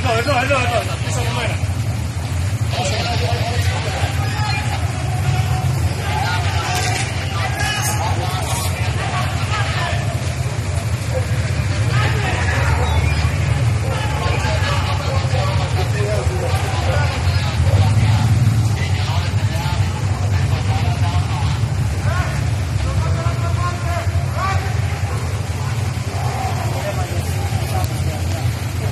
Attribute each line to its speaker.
Speaker 1: 还热，还热，还热，